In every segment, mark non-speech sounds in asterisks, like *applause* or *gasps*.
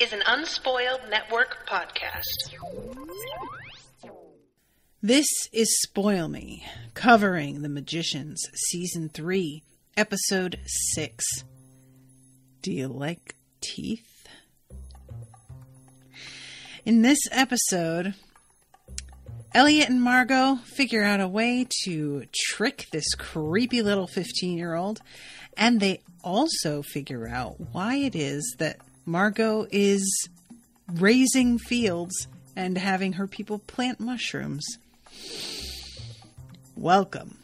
is an Unspoiled Network podcast. This is Spoil Me, covering The Magicians, Season 3, Episode 6. Do you like teeth? In this episode, Eliot and Margo figure out a way to trick this creepy little 15 year old, and they also figure out why it is that Margo is raising fields and having her people plant mushrooms. Welcome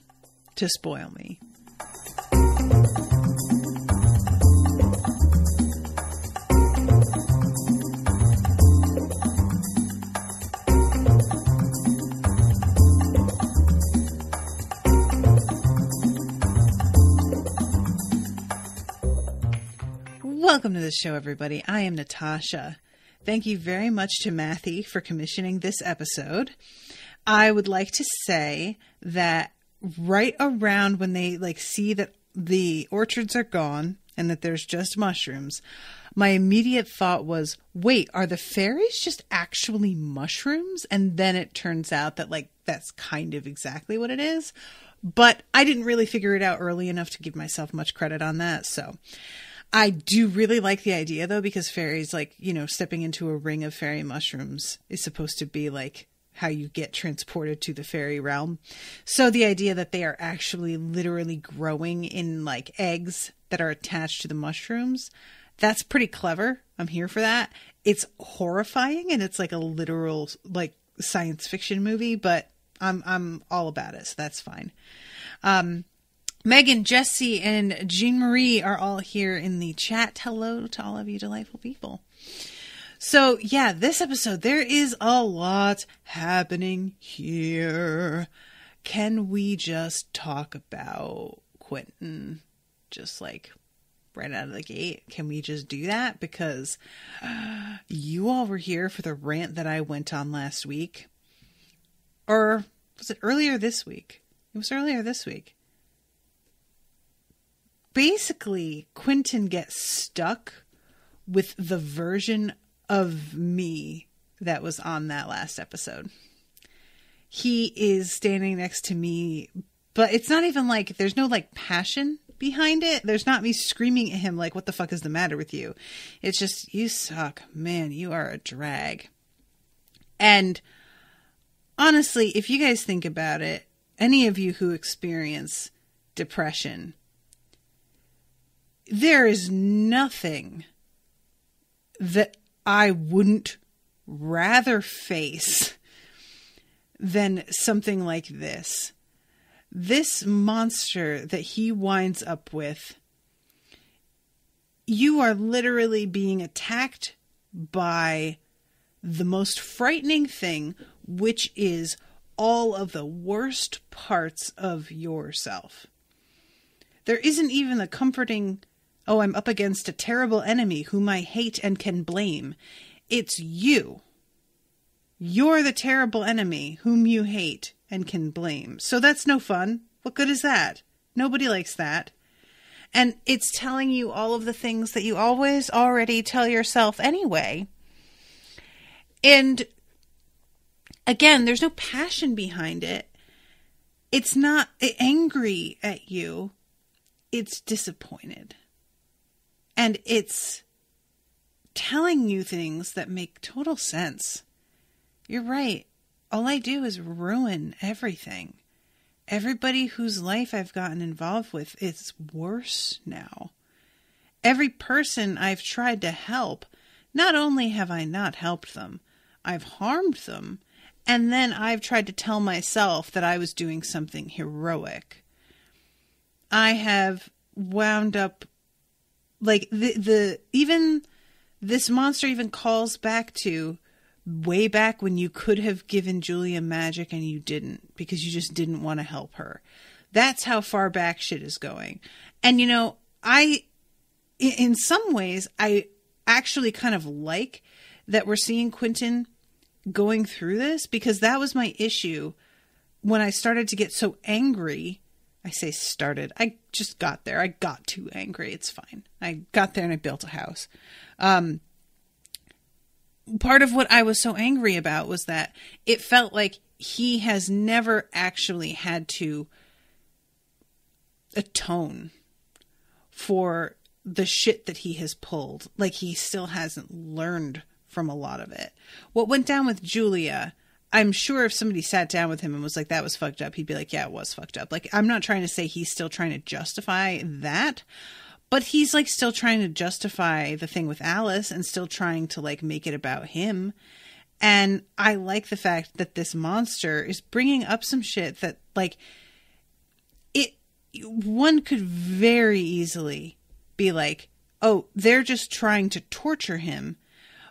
to Spoil Me. Welcome to the show, everybody. I am Natasha. Thank you very much to Mathy for commissioning this episode. I would like to say that right around when they like see that the orchards are gone and that there's just mushrooms, my immediate thought was, wait, are the fairies just actually mushrooms? And then it turns out that like that's kind of exactly what it is. But I didn't really figure it out early enough to give myself much credit on that. So I do really like the idea though, because fairies, like, you know, stepping into a ring of fairy mushrooms is supposed to be like how you get transported to the fairy realm. So the idea that they are actually literally growing in like eggs that are attached to the mushrooms, that's pretty clever. I'm here for that. It's horrifying and it's like a literal like science fiction movie, but I'm I'm all about it, so that's fine. Um Megan, Jesse, and Jean Marie are all here in the chat. Hello to all of you delightful people. So, yeah, this episode, there is a lot happening here. Can we just talk about Quentin just like right out of the gate? Can we just do that? Because *gasps* you all were here for the rant that I went on last week. Or was it earlier this week? It was earlier this week basically Quentin gets stuck with the version of me that was on that last episode. He is standing next to me, but it's not even like there's no like passion behind it. There's not me screaming at him like, what the fuck is the matter with you? It's just, you suck. Man, you are a drag. And honestly, if you guys think about it, any of you who experience depression, there is nothing that I wouldn't rather face than something like this. This monster that he winds up with, you are literally being attacked by the most frightening thing, which is all of the worst parts of yourself. There isn't even the comforting Oh, I'm up against a terrible enemy whom I hate and can blame. It's you. You're the terrible enemy whom you hate and can blame. So that's no fun. What good is that? Nobody likes that. And it's telling you all of the things that you always already tell yourself anyway. And again, there's no passion behind it. It's not angry at you, it's disappointed. And it's telling you things that make total sense. You're right. All I do is ruin everything. Everybody whose life I've gotten involved with is worse now. Every person I've tried to help, not only have I not helped them, I've harmed them, and then I've tried to tell myself that I was doing something heroic. I have wound up like the the even this monster even calls back to way back when you could have given Julia magic and you didn't because you just didn't want to help her. That's how far back shit is going. And you know, I in some ways I actually kind of like that we're seeing Quentin going through this because that was my issue when I started to get so angry I say started. I just got there. I got too angry. It's fine. I got there and I built a house. Um, part of what I was so angry about was that it felt like he has never actually had to atone for the shit that he has pulled. Like he still hasn't learned from a lot of it. What went down with Julia, I'm sure if somebody sat down with him and was like, that was fucked up, he'd be like, yeah, it was fucked up. Like, I'm not trying to say he's still trying to justify that, but he's like still trying to justify the thing with Alice and still trying to like make it about him. And I like the fact that this monster is bringing up some shit that like it one could very easily be like, "Oh, they're just trying to torture him."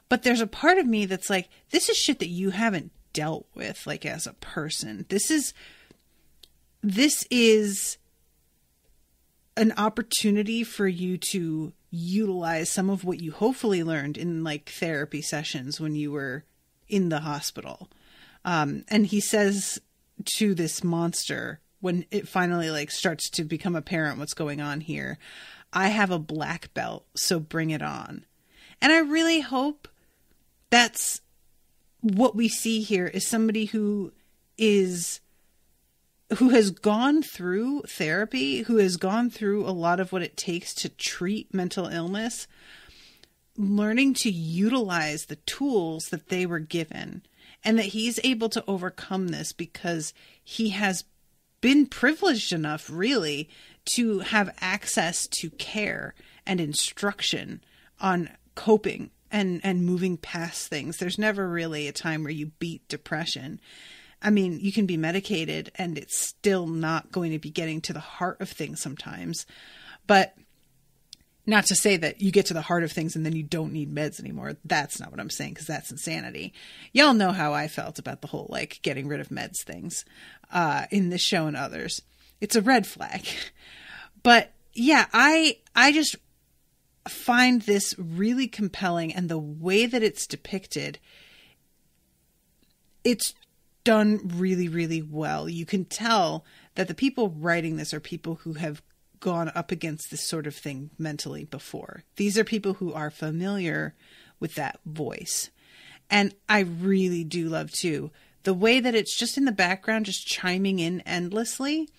But there's a part of me that's like, "This is shit that you haven't dealt with like as a person. This is this is an opportunity for you to utilize some of what you hopefully learned in like therapy sessions when you were in the hospital. Um, and he says to this monster when it finally like starts to become apparent what's going on here, I have a black belt, so bring it on. And I really hope that's what we see here is somebody who is who has gone through therapy, who has gone through a lot of what it takes to treat mental illness, learning to utilize the tools that they were given, and that he's able to overcome this because he has been privileged enough, really, to have access to care and instruction on coping and and moving past things. There's never really a time where you beat depression. I mean, you can be medicated and it's still not going to be getting to the heart of things sometimes. But not to say that you get to the heart of things and then you don't need meds anymore. That's not what I'm saying because that's insanity. Y'all know how I felt about the whole like getting rid of meds things uh, in this show and others. It's a red flag. *laughs* But yeah, I I just find this really compelling and the way that it's depicted it's done really, really well. You can tell that the people writing this are people who have gone up against this sort of thing mentally before. These are people who are familiar with that voice. And I really do love too the way that it's just in the background, just chiming in endlessly.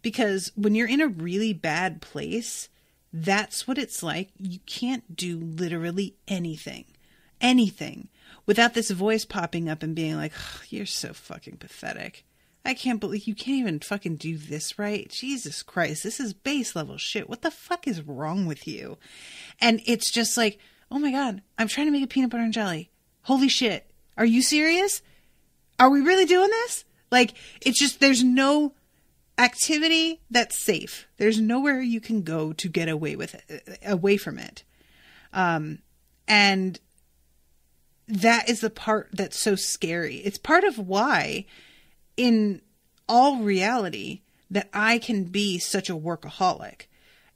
Because when you're in a really bad place, that's what it's like. You can't do literally anything. Anything without this voice popping up and being like, oh, "You're so fucking pathetic." I can't believe you can't even fucking do this right. Jesus Christ, this is base level shit. What the fuck is wrong with you? And it's just like, oh my god, I'm trying to make a peanut butter and jelly. Holy shit. Are you serious? Are we really doing this? Like, it's just, there's no activity that's safe. There's nowhere you can go to get away with it, away from it. Um, and that is the part that's so scary. It's part of why, in all reality, that I can be such a workaholic.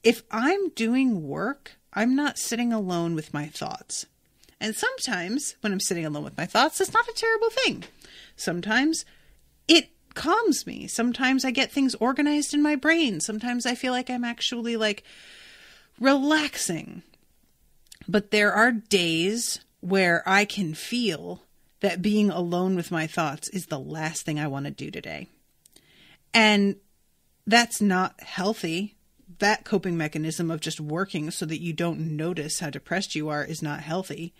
If I'm doing work, I'm not sitting alone with my thoughts. And sometimes, when I'm sitting alone with my thoughts, it's not a terrible thing. Sometimes it calms me. Sometimes I get things organized in my brain. Sometimes I feel like I'm actually like relaxing. But there are days where I can feel that being alone with my thoughts is the last thing I want to do today. And that's not healthy. That coping mechanism of just working so that you don't notice how depressed you are is not healthy.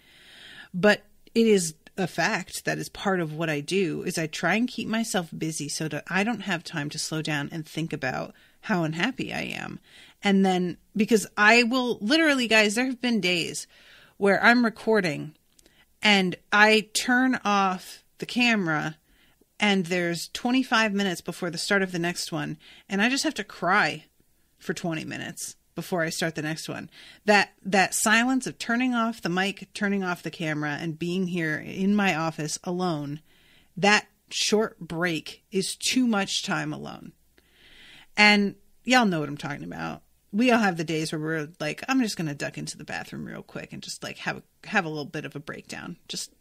But it is a fact that is part of what I do is I try and keep myself busy so that I don't have time to slow down and think about how unhappy I am. And then because I will literally guys there have been days where I'm recording and I turn off the camera and there's 25 minutes before the start of the next one and I just have to cry for 20 minutes before I start the next one. That that silence of turning off the mic, turning off the camera and being here in my office alone, that short break is too much time alone. And y'all know what I'm talking about we all have the days where we're like, I'm just gonna duck into the bathroom real quick and just like have a have a little bit of a breakdown, just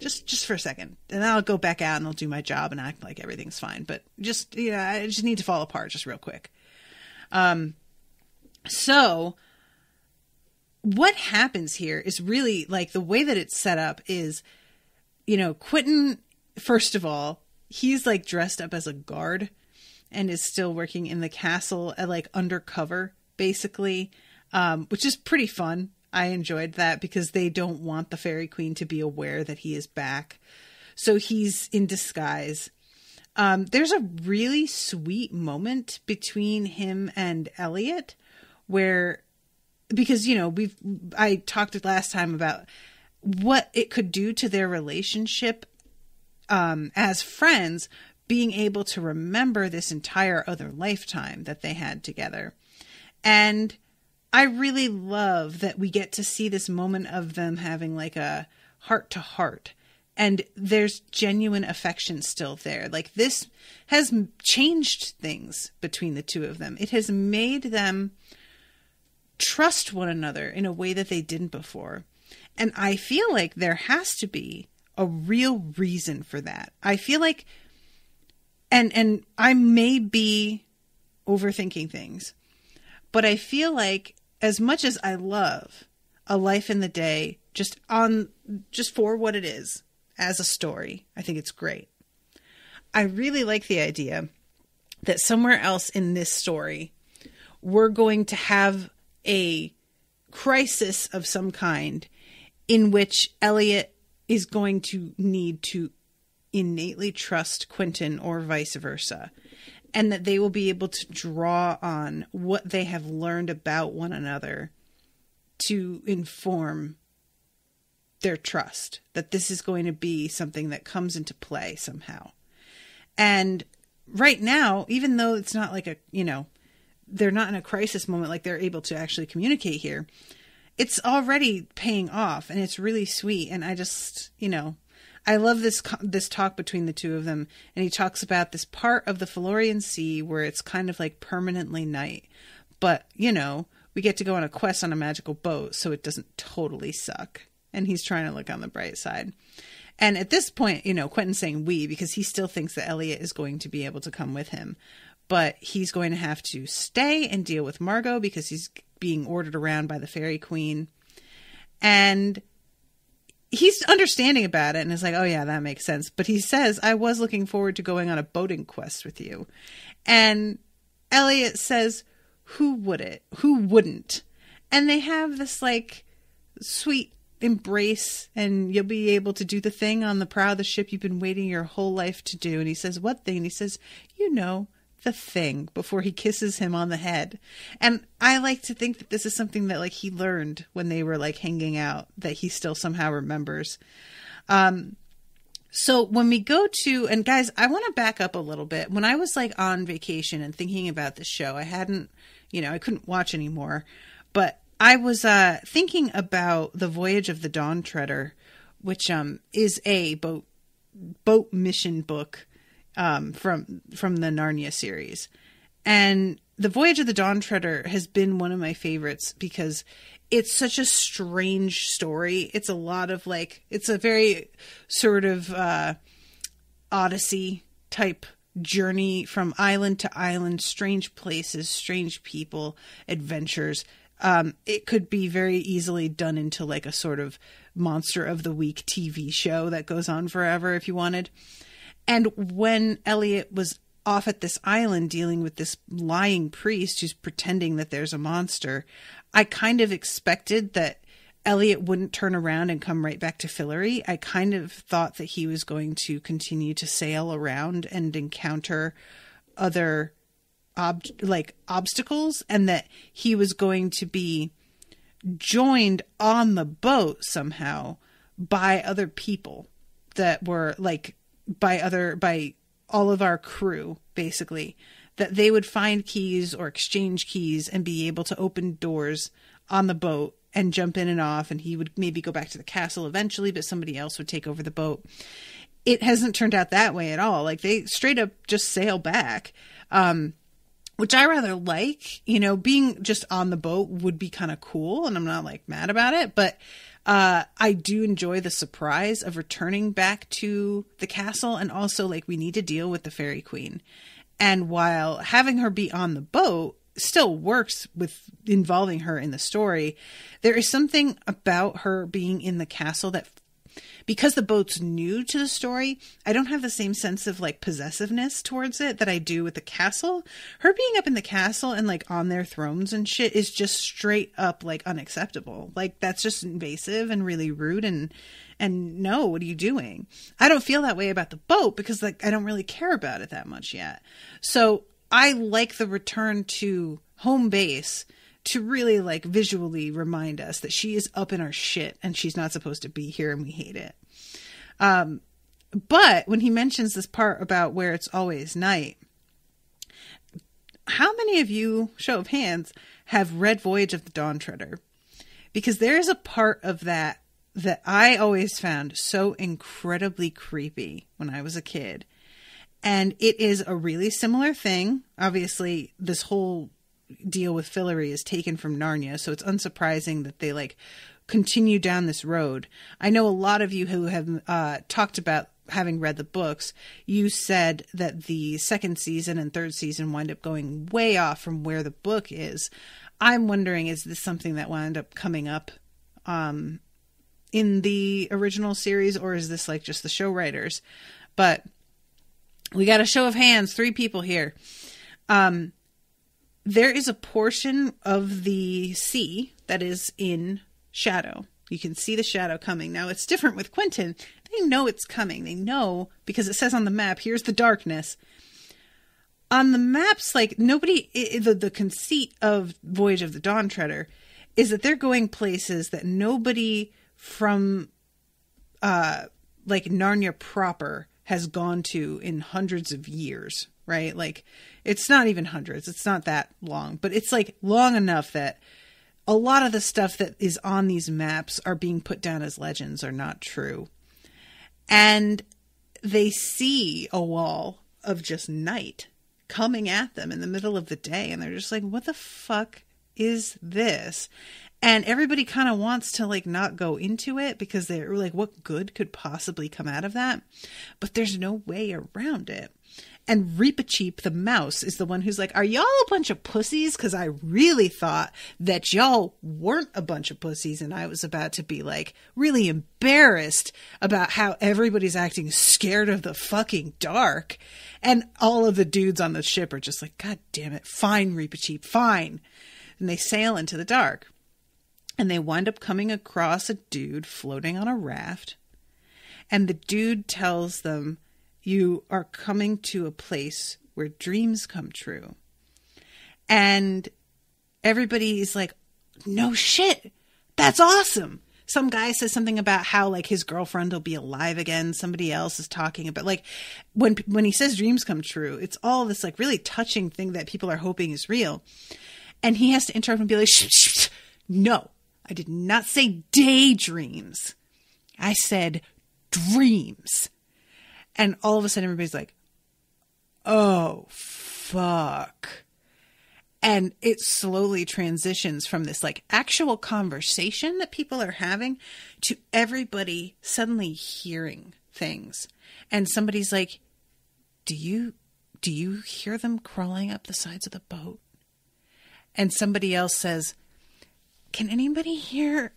just just for a second, and I'll go back out and I'll do my job and act like everything's fine. But just you know, I just need to fall apart just real quick. Um, so what happens here is really like the way that it's set up is, you know, Quentin, first of all, he's like dressed up as a guard and is still working in the castle at like undercover, basically, um, which is pretty fun. I enjoyed that because they don't want the fairy queen to be aware that he is back. So he's in disguise. Um, there's a really sweet moment between him and Eliot where because you know we've I talked last time about what it could do to their relationship um, as friends, being able to remember this entire other lifetime that they had together, and I really love that we get to see this moment of them having like a heart to heart. And there's genuine affection still there. Like, this has changed things between the two of them. It has made them trust one another in a way that they didn't before. And I feel like there has to be a real reason for that. I feel like and and I may be overthinking things, but I feel like as much as I love A Life in the Day just on just for what it is as a story, I think it's great. I really like the idea that somewhere else in this story we're going to have a crisis of some kind in which Eliot is going to need to innately trust Quentin or vice versa. And that they will be able to draw on what they have learned about one another to inform their trust. That this is going to be something that comes into play somehow. And right now, even though it's not like a, you know, they're not in a crisis moment like they're able to actually communicate here it's already paying off and it's really sweet. And i just you know i love this this talk between the two of them and he talks about this part of the Fillorian Sea where it's kind of like permanently night. But you know we get to go on a quest on a magical boat so it doesn't totally suck. And he's trying to look on the bright side. And at this point, you know, Quentin's saying we because he still thinks that Eliot is going to be able to come with him but he's going to have to stay and deal with Margo because he's being ordered around by the fairy queen. And he's understanding about it and is like, oh, yeah, that makes sense. But he says, I was looking forward to going on a boating quest with you. And Eliot says, who would it? Who wouldn't? And they have this like sweet embrace and you'll be able to do the thing on the prow of the ship you've been waiting your whole life to do. And he says, What thing? And he says, You know, the thing before he kisses him on the head. And I like to think that this is something that like he learned when they were like hanging out that he still somehow remembers. Um so when we go to and guys, I want to back up a little bit. When I was like on vacation and thinking about the show, I hadn't, you know, I couldn't watch anymore, but I was uh thinking about The Voyage of the Dawn Treader, which um is a boat boat mission book um, from from the Narnia series, and the Voyage of the Dawn Treader has been one of my favorites because it's such a strange story. It's a lot of like it's a very sort of uh, Odyssey type journey from island to island, strange places, strange people, adventures. Um, it could be very easily done into like a sort of monster of the week TV show that goes on forever if you wanted. And when Eliot was off at this island dealing with this lying priest who's pretending that there's a monster, I kind of expected that Eliot wouldn't turn around and come right back to Fillory. I kind of thought that he was going to continue to sail around and encounter other ob- like obstacles and that he was going to be joined on the boat somehow by other people that were like by other by all of our crew basically that they would find keys or exchange keys and be able to open doors on the boat and jump in and off and he would maybe go back to the castle eventually but somebody else would take over the boat. It hasn't turned out that way at all. Like they straight up just sail back um, which i rather like you know being just on the boat would be kind of cool and i'm not like mad about it but uh, I do enjoy the surprise of returning back to the castle, and also like we need to deal with the fairy queen. And while having her be on the boat still works with involving her in the story. There is something about her being in the castle that because the boat's new to the story, I don't have the same sense of like possessiveness towards it that I do with the castle. Her being up in the castle and like on their thrones and shit is just straight up like unacceptable. Like that's just invasive and really rude and and no, what are you doing? I don't feel that way about the boat because like I don't really care about it that much yet. So I like the return to home base to really like visually remind us that she is up in our shit and she's not supposed to be here and we hate it. Um, but when he mentions this part about where it's always night, how many of you, show of hands, have read Voyage of the Dawn Treader? Because there is a part of that that I always found so incredibly creepy when I was a kid. And it is a really similar thing. Obviously, this whole deal with Fillory is taken from Narnia, so it's unsurprising that they like continue down this road. I know a lot of you who have uh, talked about having read the books, you said that the second season and third season wind up going way off from where the book is. I'm wondering, is this something that wound up coming up um, in the original series, or is this like just the show writers? But we got a show of hands, three people here. Um, there is a portion of the sea that is in shadow. You can see the shadow coming. Now it's different with Quentin. They know it's coming. They know because it says on the map, here's the darkness. On the maps, like nobody, the, the conceit of Voyage of the Dawn Treader is that they're going places that nobody from, uh, like Narnia proper has gone to in hundreds of years, right? Like it's not even hundreds. It's not that long, but it's like long enough that a lot of the stuff that is on these maps are being put down as legends are not true. And they see a wall of just night coming at them in the middle of the day and they're just like what the fuck is this? And everybody kind of wants to like not go into it because they're like what good could possibly come out of that? But there's no way around it. And Reepicheep, the mouse, is the one who's like, Are y'all a bunch of pussies? Because I really thought that y'all weren't a bunch of pussies. And I was about to be like really embarrassed about how everybody's acting scared of the fucking dark. And all of the dudes on the ship are just like, God damn it. Fine, Reepicheep, fine. And they sail into the dark. And they wind up coming across a dude floating on a raft. And the dude tells them you are coming to a place where dreams come true. And everybody is like, no shit, that's awesome. Some guy says something about how like his girlfriend will be alive again. Somebody else is talking about like when when he says dreams come true, it's all this like really touching thing that people are hoping is real. And he has to interrupt and be like, shh, shh, shh. no, I did not say daydreams. I said dreams. And all of a sudden, everybody's like, oh, fuck. And it slowly transitions from this like actual conversation that people are having to everybody suddenly hearing things. And somebody's like, do you do you hear them crawling up the sides of the boat? And somebody else says, Can anybody hear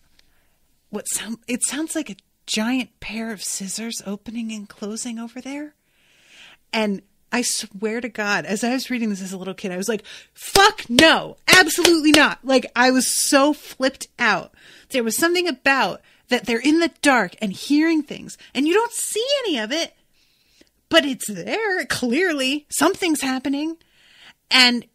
what sound it sounds like a giant pair of scissors opening and closing over there. And I swear to God, as I was reading this as a little kid, I was like, fuck no, absolutely not. Like, I was so flipped out. There was something about that they're in the dark and hearing things, and you don't see any of it, but it's there. Clearly, something's happening. And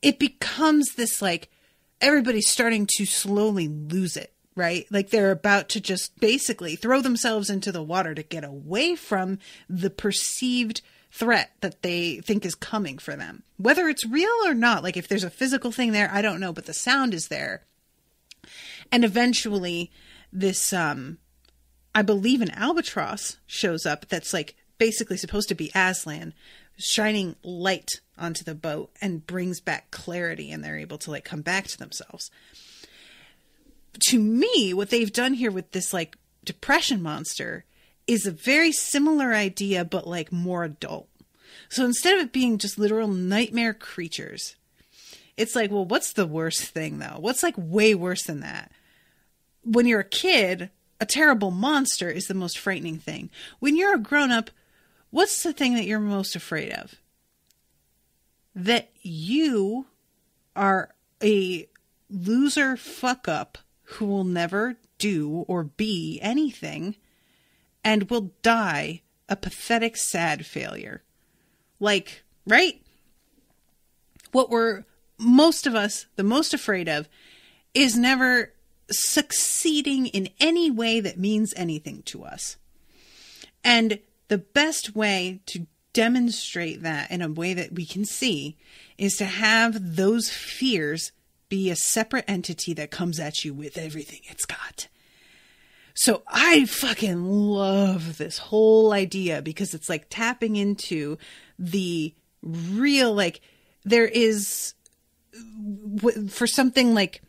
it becomes this like, everybody's starting to slowly lose it right? Like they're about to just basically throw themselves into the water to get away from the perceived threat that they think is coming for them. Whether it's real or not, like if there's a physical thing there, I don't know, but the sound is there. And eventually this um I believe an albatross shows up that's like basically supposed to be Aslan shining light onto the boat and brings back clarity and they're able to like come back to themselves to me, what they've done here with this like depression monster is a very similar idea, but like more adult. So instead of it being just literal nightmare creatures It's like, well, what's the worst thing though? What's like way worse than that? When you're a kid, a terrible monster is the most frightening thing. When you're a grown up, what's the thing that you're most afraid of? That you are a loser fuck up who will never do or be anything and will die a pathetic, sad failure. Like, right? What we're most of us the most afraid of is never succeeding in any way that means anything to us. And the best way to demonstrate that in a way that we can see is to have those fears be a separate entity that comes at you with everything it's got. So I fucking love this whole idea because it's like tapping into the real, like, there is, for something like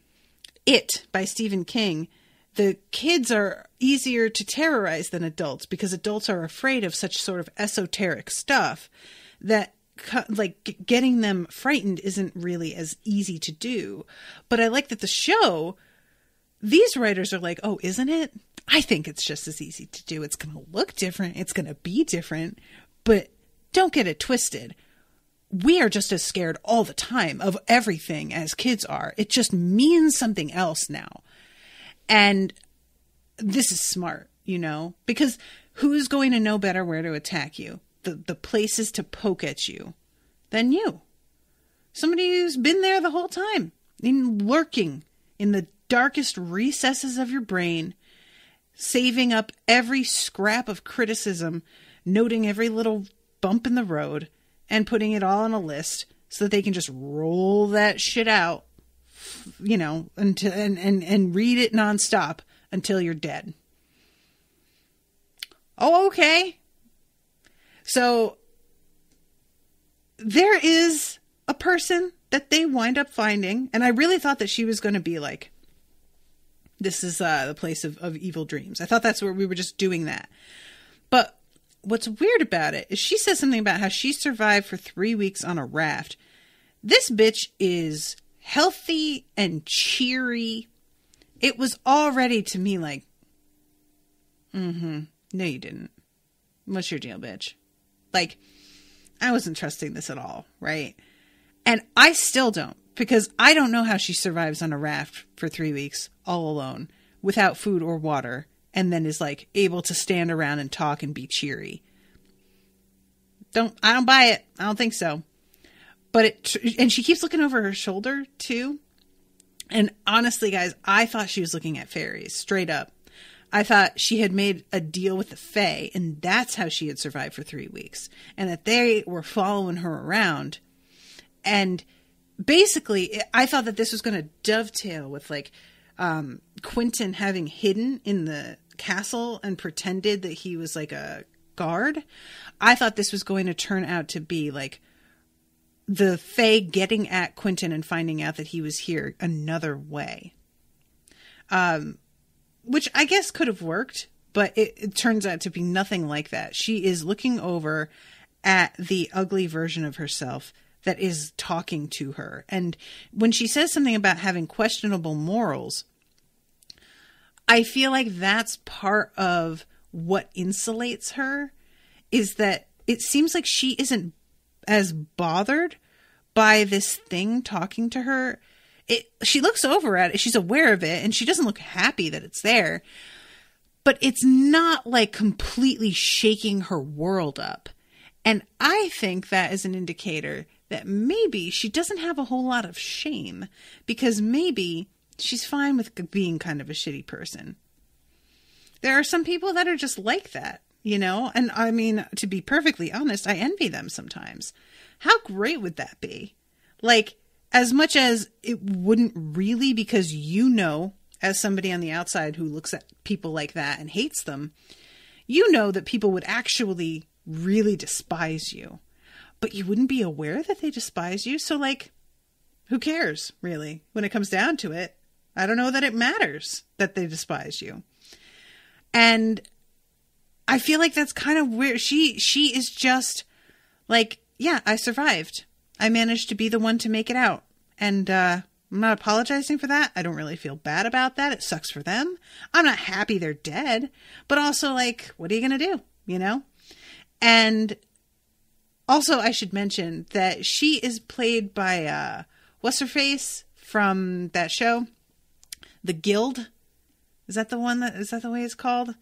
It by Stephen King, the kids are easier to terrorize than adults because adults are afraid of such sort of esoteric stuff that like getting them frightened isn't really as easy to do. But I like that the show these writers are like, "Oh, isn't it? I think it's just as easy to do. It's going to look different, it's going to be different, but don't get it twisted. We are just as scared all the time of everything as kids are. It just means something else now. And this is smart, you know, because who's going to know better where to attack you? The the places to poke at you than you. Somebody who's been there the whole time, in lurking in the darkest recesses of your brain, saving up every scrap of criticism, noting every little bump in the road, and putting it all on a list so that they can just roll that shit out, you know, until and, and, and read it nonstop until you're dead. Oh, okay. So there is a person that they wind up finding, and I really thought that she was going to be like, this is uh, the place of, of evil dreams. I thought that's where we were just doing that. But what's weird about it is she says something about how she survived for three weeks on a raft. This bitch is healthy and cheery. It was already to me like, mm hmm. No, you didn't. What's your deal, bitch? Like, I wasn't trusting this at all, right? And I still don't because I don't know how she survives on a raft for three weeks all alone without food or water and then is like able to stand around and talk and be cheery. Don't I don't buy it. I don't think so. But it and she keeps looking over her shoulder too. And honestly, guys, I thought she was looking at fairies straight up. I thought she had made a deal with the Fae, and that's how she had survived for three weeks, and that they were following her around. And basically, I thought that this was going to dovetail with like um, Quentin having hidden in the castle and pretended that he was like a guard. I thought this was going to turn out to be like the Fae getting at Quentin and finding out that he was here another way. Um, which I guess could have worked, but it, it turns out to be nothing like that. She is looking over at the ugly version of herself that is talking to her. And when she says something about having questionable morals, I feel like that's part of what insulates her is that it seems like she isn't as bothered by this thing talking to her. It she looks over at it, she's aware of it, and she doesn't look happy that it's there. But it's not like completely shaking her world up. And I think that is an indicator that maybe she doesn't have a whole lot of shame because maybe she's fine with being kind of a shitty person. There are some people that are just like that, you know? And I mean, to be perfectly honest, I envy them sometimes. How great would that be? Like, as much as it wouldn't really, because you know, as somebody on the outside who looks at people like that and hates them, you know that people would actually really despise you but you wouldn't be aware that they despise you. So, like, who cares, really, when it comes down to it? I don't know that it matters that they despise you. And I feel like that's kind of weird. She she is just like, yeah, I survived. I managed to be the one to make it out. And uh, I'm not apologizing for that. I don't really feel bad about that. It sucks for them. I'm not happy they're dead, but also, like, what are you going to do? You know? And also, I should mention that she is played by, uh, what's her face from that show? The Guild. Is that the one that, is that the way it's called?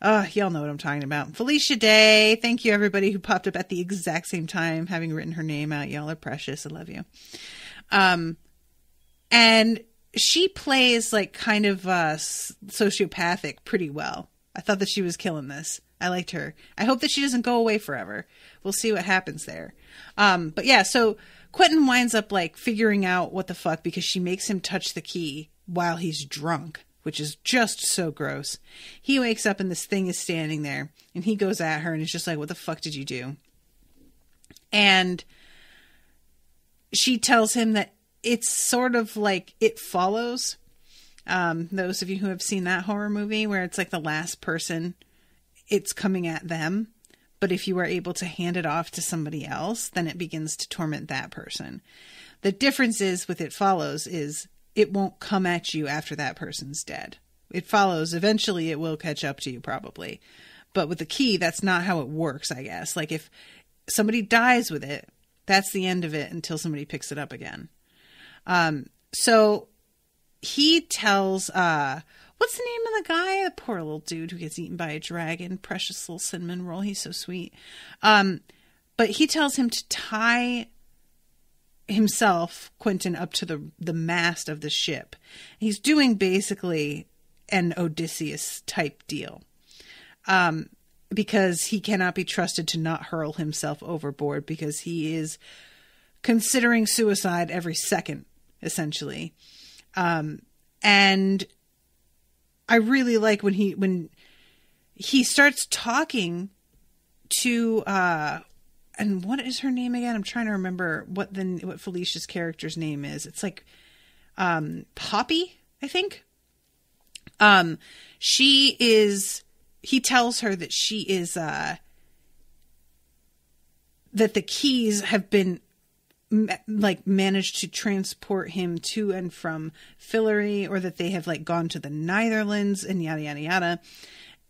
Oh, y'all know what I'm talking about. Felicia Day. Thank you, everybody who popped up at the exact same time, having written her name out. Y'all are precious. I love you. Um, and she plays like kind of uh, sociopathic pretty well. I thought that she was killing this. I liked her. I hope that she doesn't go away forever. We'll see what happens there. Um, but yeah, so Quentin winds up like figuring out what the fuck because she makes him touch the key while he's drunk, which is just so gross. He wakes up and this thing is standing there and he goes at her and it's just like, what the fuck did you do? And she tells him that it's sort of like it follows. Um, those of you who have seen that horror movie where it's like the last person, it's coming at them. But if you are able to hand it off to somebody else, then it begins to torment that person. The difference is with it follows is it won't come at you after that person's dead. It follows. Eventually it will catch up to you probably. But with the key, that's not how it works, I guess. Like if somebody dies with it, that's the end of it until somebody picks it up again. Um, so he tells uh what's the name of the guy? The poor little dude who gets eaten by a dragon. Precious little cinnamon roll. He's so sweet. Um, but he tells him to tie himself, Quentin, up to the the mast of the ship. He's doing basically an Odysseus type deal. Um, because he cannot be trusted to not hurl himself overboard because he is considering suicide every second essentially. Um, and I really like when he when he starts talking to uh and what is her name again? I'm trying to remember what the what Felicia's character's name is. It's like um Poppy, I think. Um she is he tells her that she is uh that the keys have been like managed to transport him to and from Fillory or that they have like gone to the Neitherlands and yada yada yada.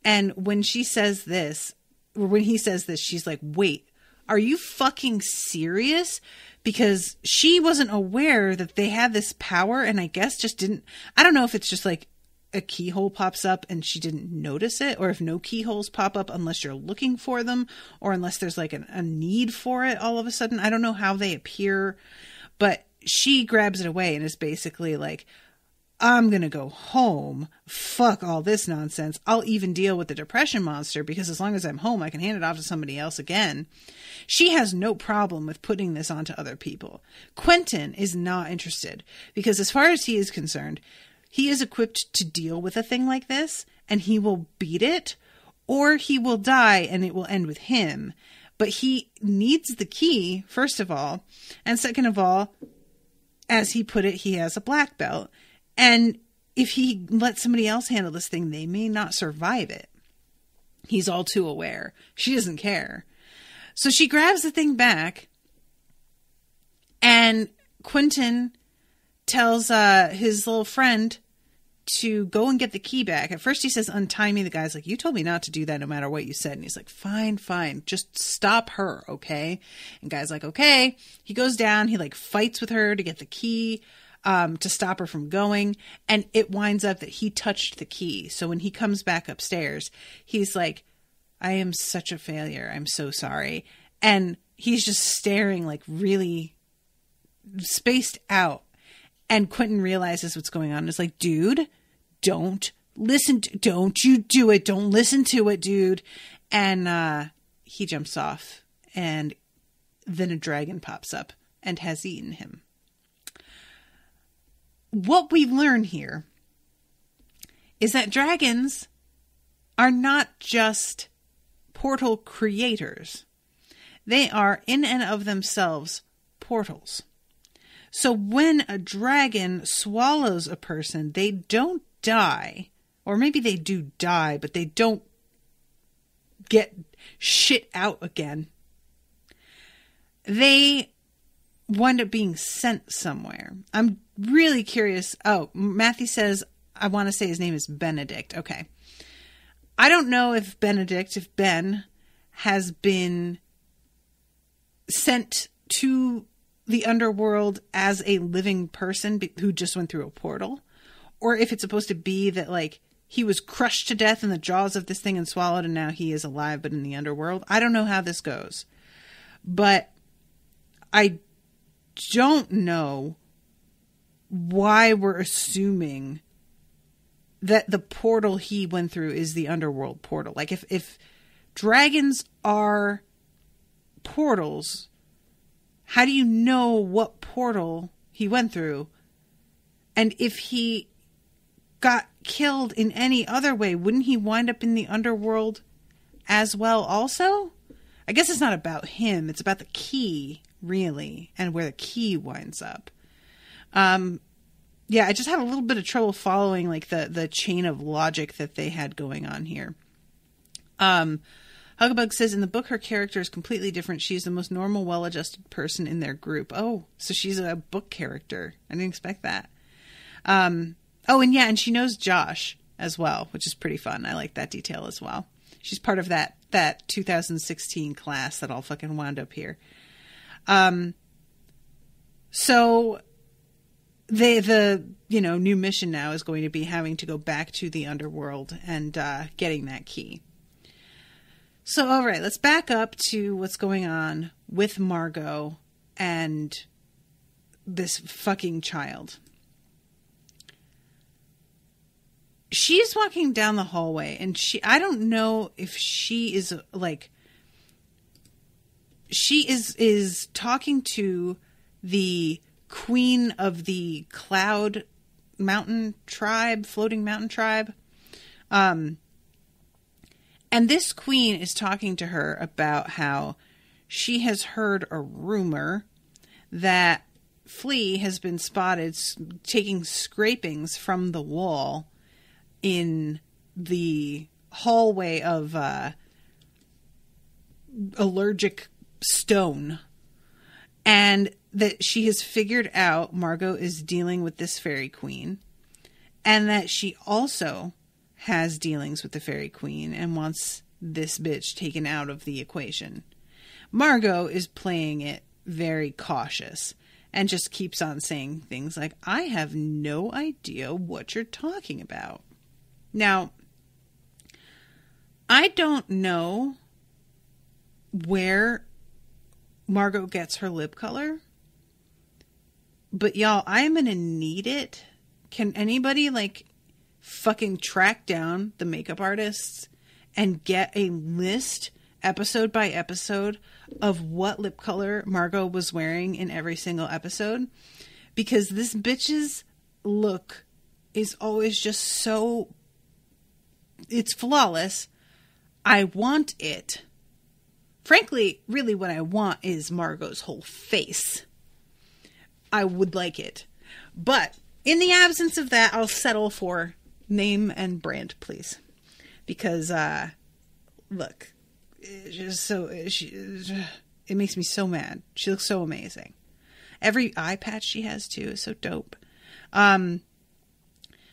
And when she says this, or when he says this, she's like, "Wait, are you fucking serious?" Because she wasn't aware that they had this power, and I guess just didn't. I don't know if it's just like a keyhole pops up and she didn't notice it, or if no keyholes pop up unless you're looking for them, or unless there's like an, a need for it all of a sudden. I don't know how they appear, but she grabs it away and is basically like, I'm going to go home. Fuck all this nonsense. I'll even deal with the depression monster because as long as I'm home, I can hand it off to somebody else again. She has no problem with putting this onto other people. Quentin is not interested because, as far as he is concerned, he is equipped to deal with a thing like this and he will beat it or he will die and it will end with him. But he needs the key, first of all. And second of all, as he put it, he has a black belt. And if he lets somebody else handle this thing, they may not survive it. He's all too aware. She doesn't care. So she grabs the thing back, and Quentin tells uh, his little friend to go and get the key back. At first, he says, Untie me. The guy's like, You told me not to do that no matter what you said. And he's like, Fine, fine. Just stop her, okay? And guy's like, Okay. He goes down. He like fights with her to get the key um, to stop her from going. And it winds up that he touched the key. So when he comes back upstairs, he's like, I am such a failure. I'm so sorry. And he's just staring like really spaced out and Quentin realizes what's going on. It's like, dude, don't listen. To, don't you do it. Don't listen to it, dude. And uh, he jumps off, and then a dragon pops up and has eaten him. What we learn here is that dragons are not just portal creators, they are in and of themselves portals. So when a dragon swallows a person, they don't die. Or maybe they do die, but they don't get shit out again. They wind up being sent somewhere. I'm really curious. Oh, Matthew says, I want to say his name is Benedict. Okay. I don't know if Benedict, if Ben, has been sent to the underworld as a living person who just went through a portal, or if it's supposed to be that, like, he was crushed to death in the jaws of this thing and swallowed, and now he is alive but in the underworld. I don't know how this goes. But I don't know why we're assuming that the portal he went through is the underworld portal. Like if if dragons are portals, how do you know what portal he went through? And if he got killed in any other way, wouldn't he wind up in the underworld as well also? I guess it's not about him, it's about the key, really, and where the key winds up. Um yeah, I just had a little bit of trouble following like the the chain of logic that they had going on here. Um Huggabug says in the book her character is completely different. She's the most normal, well adjusted person in their group. Oh, so she's a book character. I didn't expect that. Um oh and yeah, and she knows Josh as well, which is pretty fun. I like that detail as well. She's part of that that 2016 class that all fucking wound up here. Um so the the you know new mission now is going to be having to go back to the underworld and uh, getting that key. So all right, let's back up to what's going on with Margo and this fucking child. She's walking down the hallway and she I don't know if she is like she is is talking to the queen of the cloud mountain tribe, floating mountain tribe. Um, and this queen is talking to her about how she has heard a rumor that Flea has been spotted taking scrapings from the wall in the hallway of uh, allergic stone. And that she has figured out Margo is dealing with this fairy queen and that she also has dealings with the fairy queen and wants this bitch taken out of the equation. Margo is playing it very cautious and just keeps on saying things like, I have no idea what you're talking about. Now, I don't know where Margo gets her lip color but y'all, I'm gonna need it. Can anybody like fucking track down the makeup artists and get a list episode by episode of what lip color Margo was wearing in every single episode? Because this bitch's look is always just so it's flawless. I want it. Frankly, really what I want is Margo's whole face. I would like it. But in the absence of that, I'll settle for name and brand, please. Because, uh, look, just so, she, it makes me so mad. She looks so amazing. Every eye patch she has, too, is so dope. Um,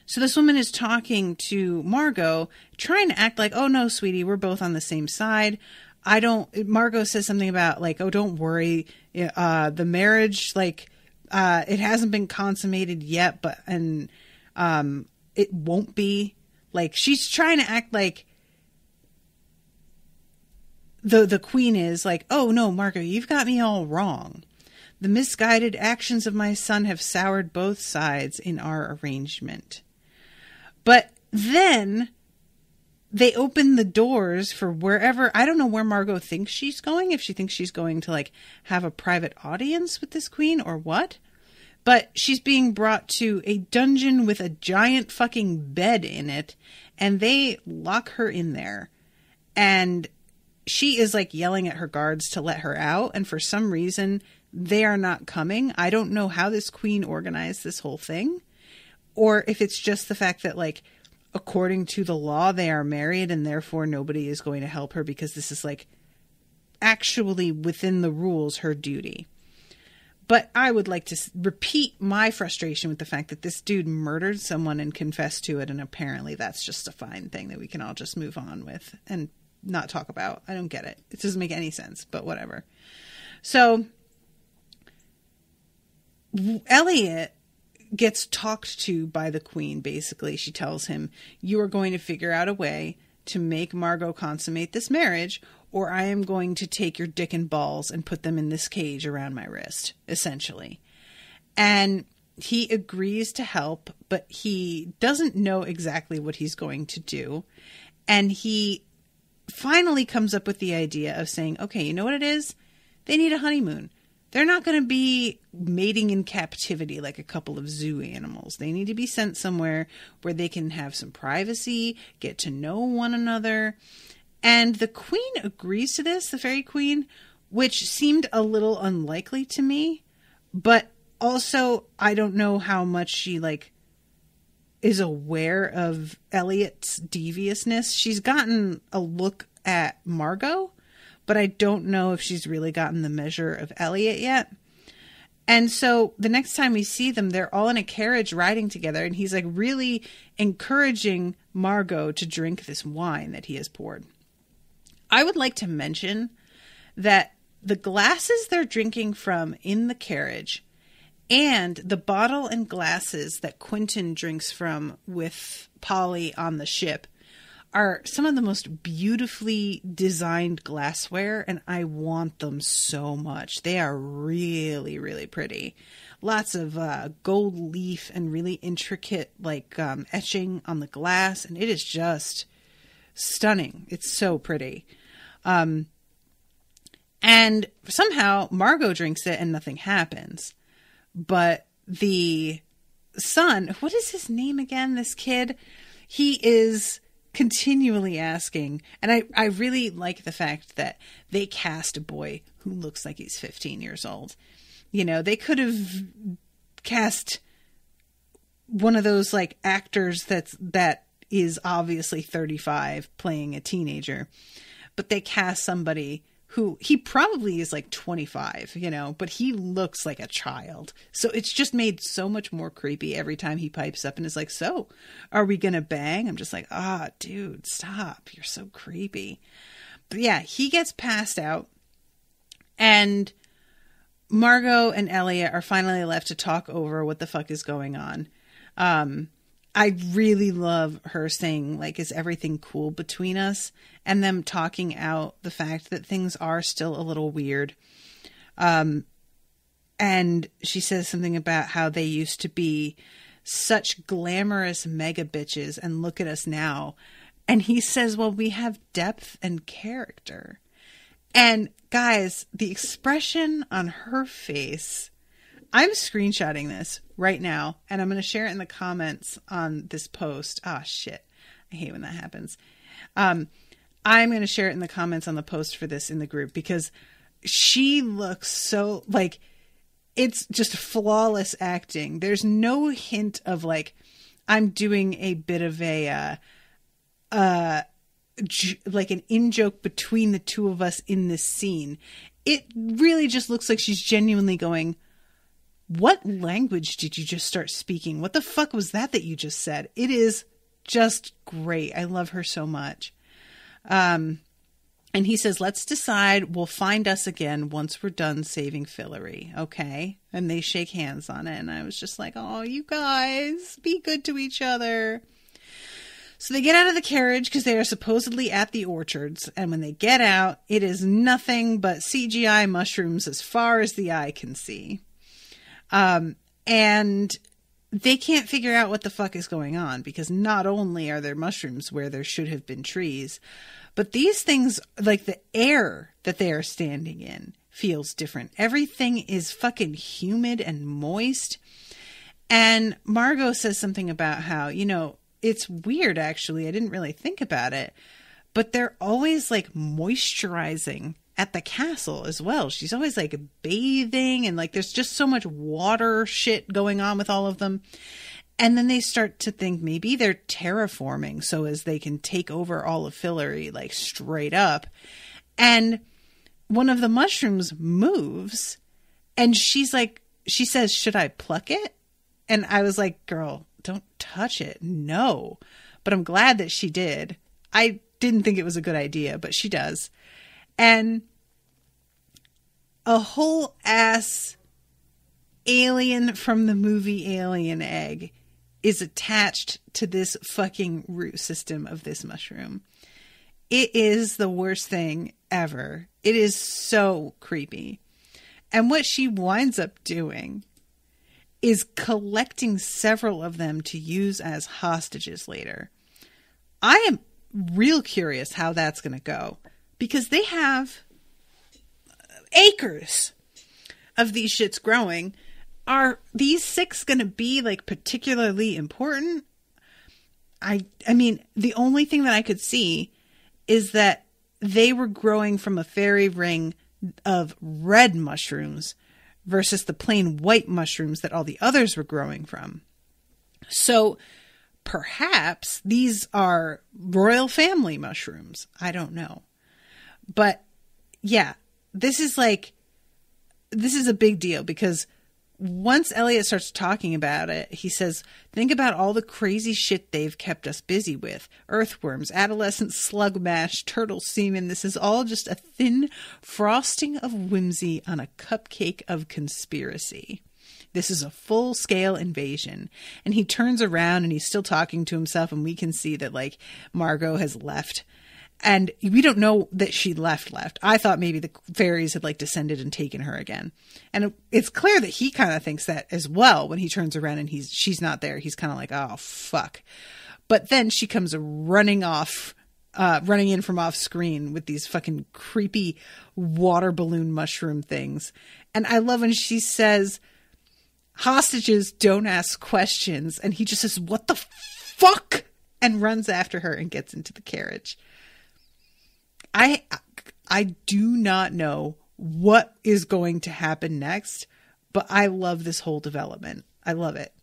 so this woman is talking to Margo, trying to act like, oh no, sweetie, we're both on the same side. I don't, Margo says something about, like, oh, don't worry. Uh, the marriage, like, uh, it hasn't been consummated yet, but and um, it won't be. Like she's trying to act like the the queen is like, oh no, Margo, you've got me all wrong. The misguided actions of my son have soured both sides in our arrangement. But then they open the doors for wherever I don't know where Margo thinks she's going, if she thinks she's going to like have a private audience with this queen or what. But she's being brought to a dungeon with a giant fucking bed in it, and they lock her in there. And she is like yelling at her guards to let her out, and for some reason, they are not coming. I don't know how this queen organized this whole thing, or if it's just the fact that, like, according to the law, they are married and therefore nobody is going to help her because this is like actually within the rules her duty. But I would like to repeat my frustration with the fact that this dude murdered someone and confessed to it, and apparently that's just a fine thing that we can all just move on with and not talk about. I don't get it. It doesn't make any sense, but whatever. So Eliot gets talked to by the queen basically. She tells him you are going to figure out a way to make margo consummate this marriage or i am going to take your dick and balls and put them in this cage around my wrist essentially. And he agrees to help but he doesn't know exactly what he's going to do. And he finally comes up with the idea of saying okay you know what it is? They need a honeymoon they're not going to be mating in captivity like a couple of zoo animals. They need to be sent somewhere where they can have some privacy, get to know one another. And the queen agrees to this, the fairy queen, which seemed a little unlikely to me, but also I don't know how much she like is aware of Eliot's deviousness. She's gotten a look at Margo, but I don't know if she's really gotten the measure of Eliot yet. And so the next time we see them, they're all in a carriage riding together, and he's like really encouraging Margo to drink this wine that he has poured. I would like to mention that the glasses they're drinking from in the carriage and the bottle and glasses that Quentin drinks from with Polly on the ship are some of the most beautifully designed glassware, and I want them so much. They are really, really pretty. Lots of uh, gold leaf and really intricate, like um, etching on the glass, and it is just stunning. It's so pretty. Um, and somehow Margo drinks it and nothing happens. But the son, what is his name again? This kid, he is continually asking and I, I really like the fact that they cast a boy who looks like he's 15 years old. You know they could have cast one of those like actors that's that is obviously 35 playing a teenager but they cast somebody who he probably is like 25, you know, but he looks like a child. So it's just made so much more creepy every time he pipes up and is like, So, are we going to bang? I'm just like, Ah, dude, stop. You're so creepy. But yeah, he gets passed out, and Margo and Eliot are finally left to talk over what the fuck is going on. Um, I really love her saying, like, is everything cool between us? And them talking out the fact that things are still a little weird. Um, and she says something about how they used to be such glamorous mega bitches, and look at us now. And he says, well, we have depth and character. And guys, the expression on her face I'm screenshotting this right now and I'm going to share it in the comments on this post. Ah, shit. I hate when that happens. Um, I'm going to share it in the comments on the post for this in the group because she looks so like it's just flawless acting. There's no hint of like I'm doing a bit of a uh uh j- like an in joke between the two of us in this scene. It really just looks like she's genuinely going, what language did you just start speaking? What the fuck was that that you just said? It is just great. I love her so much. Um, and he says, let's decide. We'll find us again once we're done saving Fillory. Okay. And they shake hands on it. And I was just like, oh, you guys, be good to each other. So they get out of the carriage because they are supposedly at the orchards. And when they get out, it is nothing but CGI mushrooms as far as the eye can see. Um, and they can't figure out what the fuck is going on because not only are there mushrooms where there should have been trees, but these things, like the air that they are standing in, feels different. Everything is fucking humid and moist. And Margo says something about how, you know, it's weird actually. I didn't really think about it, but they're always like moisturizing at the castle as well. She's always like bathing and like there's just so much water shit going on with all of them. And then they start to think maybe they're terraforming so as they can take over all of Fillory like straight up. And one of the mushrooms moves And she's like, she says, Should I pluck it? And I was like, Girl, don't touch it. No. But I'm glad that she did. I didn't think it was a good idea, but she does. And a whole ass alien from the movie Alien egg is attached to this fucking root system of this mushroom. It is the worst thing ever. It is so creepy. And what she winds up doing is collecting several of them to use as hostages later. I am real curious how that's going to go because they have uh, acres of these shits growing. Are these six going to be like particularly important? I I mean, the only thing that I could see is that they were growing from a fairy ring of red mushrooms versus the plain white mushrooms that all the others were growing from. So perhaps these are royal family mushrooms. I don't know. But yeah, this is like this is a big deal because once Eliot starts talking about it, he says, Think about all the crazy shit they've kept us busy with earthworms, adolescent slug mash, turtle semen. This is all just a thin frosting of whimsy on a cupcake of conspiracy. This is a full scale invasion. And he turns around and he's still talking to himself, and we can see that, like, Margo has left and we don't know that she left left. I thought maybe the fairies had like descended and taken her again. And it's clear that he kind of thinks that as well when he turns around and he's she's not there. He's kind of like oh fuck. But then she comes running off uh, running in from off screen with these fucking creepy water balloon mushroom things. And i love when she says hostages don't ask questions. And he just says what the fuck? and runs after her and gets into the carriage I I do not know what is going to happen next, but I love this whole development. I love it.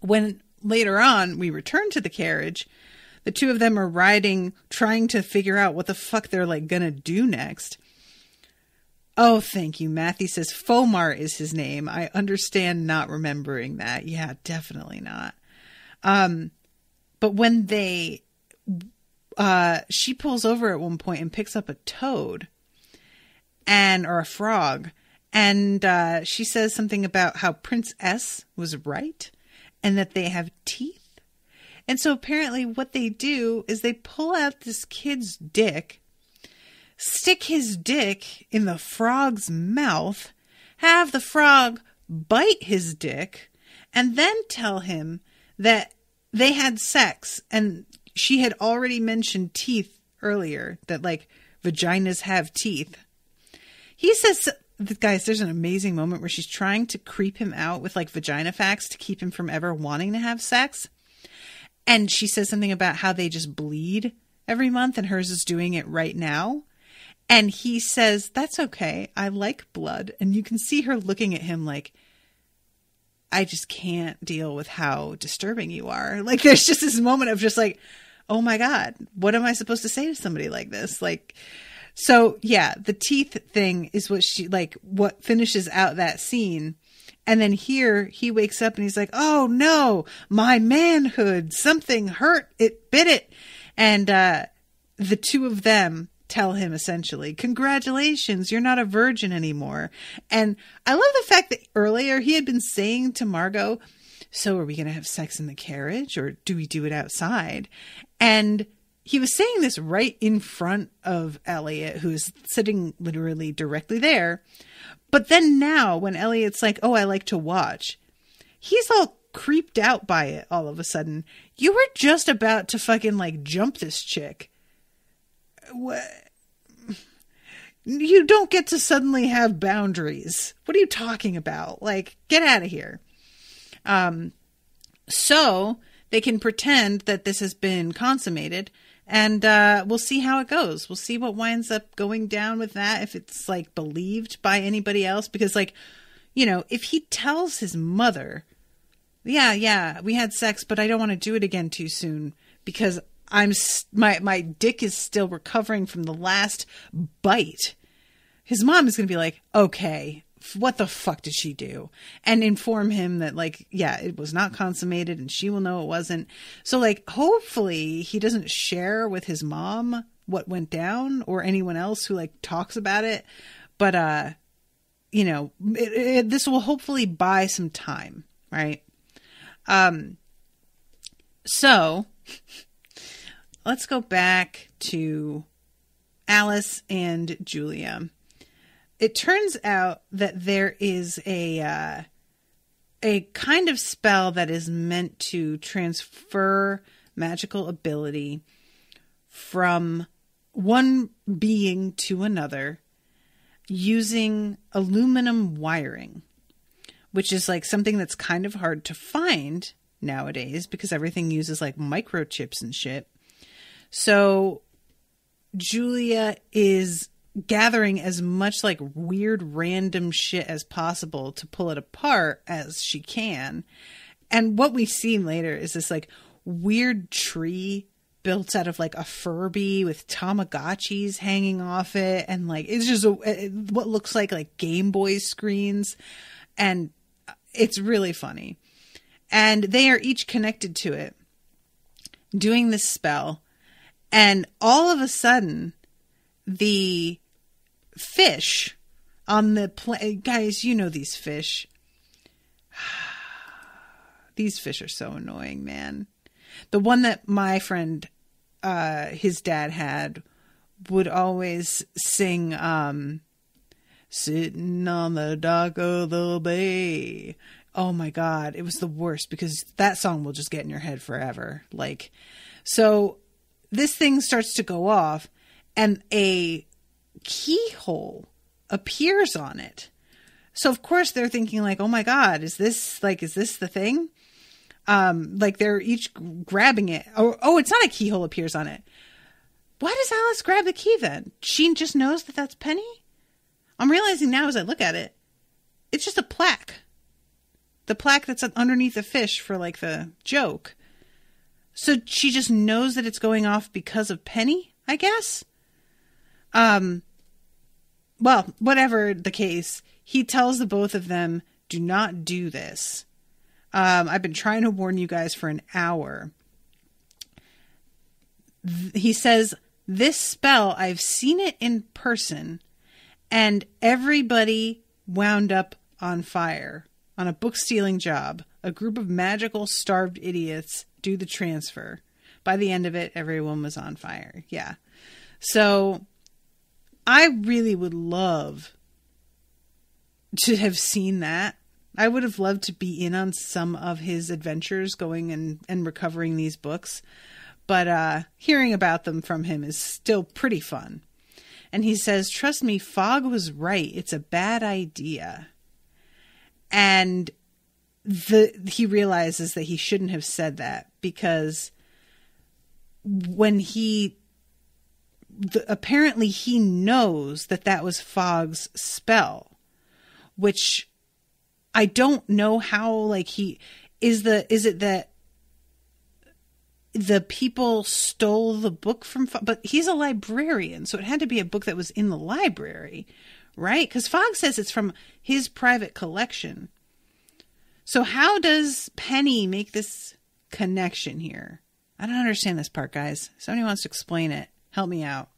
When later on we return to the carriage, the two of them are riding trying to figure out what the fuck they're like gonna do next. Oh, thank you. Matthew says Fomar is his name. I understand not remembering that. Yeah, definitely not. Um, but when they uh, she pulls over at one point and picks up a toad and or a frog. And uh, she says something about how prince s was right and that they have teeth. And so apparently what they do is they pull out this kid's dick stick his dick in the frog's mouth have the frog bite his dick and then tell him that they had sex and she had already mentioned teeth earlier that like vaginas have teeth. He says, guys, there's an amazing moment where she's trying to creep him out with like vagina facts to keep him from ever wanting to have sex. And she says something about how they just bleed every month and hers is doing it right now. And he says, That's okay. I like blood. And you can see her looking at him like, I just can't deal with how disturbing you are. *laughs* Like, there's just this moment of just like, oh my God, what am I supposed to say to somebody like this? Like, so yeah, the teeth thing is what she, like, what finishes out that scene. And then here he wakes up and he's like, oh no, my manhood, something hurt, it bit it. And, uh, the two of them tell him essentially, congratulations, you're not a virgin anymore. And I love the fact that earlier he had been saying to Margot, so are we going to have sex in the carriage or do we do it outside? And he was saying this right in front of Eliot, who's sitting literally directly there. But then now, when Eliot's like, oh, I like to watch, he's all creeped out by it all of a sudden. You were just about to fucking like jump this chick. What? You don't get to suddenly have boundaries. What are you talking about? Like, get out of here. Um, so they can pretend that this has been consummated and uh, we'll see how it goes. We'll see what winds up going down with that, if it's like believed by anybody else. Because, like, you know, if he tells his mother, yeah, yeah, we had sex, but I don't want to do it again too soon because I'm my my dick is still recovering from the last bite. His mom is going to be like, okay, what the fuck did she do? And inform him that, like, yeah, it was not consummated and she will know it wasn't. So, like, hopefully he doesn't share with his mom what went down or anyone else who, like, talks about it. But, uh, you know, it, it, this will hopefully buy some time, right? Um, so let's go back to Alice and Julia. It turns out that there is a uh, a kind of spell that is meant to transfer magical ability from one being to another using aluminum wiring, which is like something that's kind of hard to find nowadays because everything uses like microchips and shit. So Julia is gathering as much like weird random shit as possible to pull it apart as she can. And what we see later is this like weird tree built out of like a Furby with Tamagotchis hanging off it, and like it's just a, what looks like like Game Boy screens, and it's really funny. And they are each connected to it, doing this spell, and all of a sudden, the fish on the plane, guys, you know these fish. *sighs* these fish are so annoying, man. The one that my friend uh, his dad had would always sing um, sitting on the dock of the bay oh my god it was the worst because that song will just get in your head forever like so this thing starts to go off and a keyhole appears on it so of course they're thinking like oh my god is this like is this the thing um, like they're each grabbing it. Oh, oh, it's not a keyhole appears on it. Why does Alice grab the key then? She just knows that that's Penny. I'm realizing now as I look at it, it's just a plaque. The plaque that's underneath the fish for like the joke. So she just knows that it's going off because of Penny, I guess. Um well, whatever the case, he tells the both of them, do not do this. Um, I've been trying to warn you guys for an hour. He says, This spell, I've seen it in person, and everybody wound up on fire on a book stealing job. A group of magical, starved idiots do the transfer. By the end of it, everyone was on fire. Yeah. So I really would love to have seen that I would have loved to be in on some of his adventures going and, and recovering these books, but uh, hearing about them from him is still pretty fun. And he says, Trust me, Fogg was right. It's a bad idea. And the he realizes that he shouldn't have said that because when he the, apparently he knows that that was Fogg's spell, which I don't know how like he is the is it that the people stole the book from Fogg, but he's a librarian so it had to be a book that was in the library right? Cuz Fogg says it's from his private collection. So how does Penny make this connection here? I don't understand this part guys. Somebody wants to explain it help me out